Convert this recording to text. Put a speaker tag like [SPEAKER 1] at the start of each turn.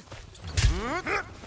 [SPEAKER 1] うん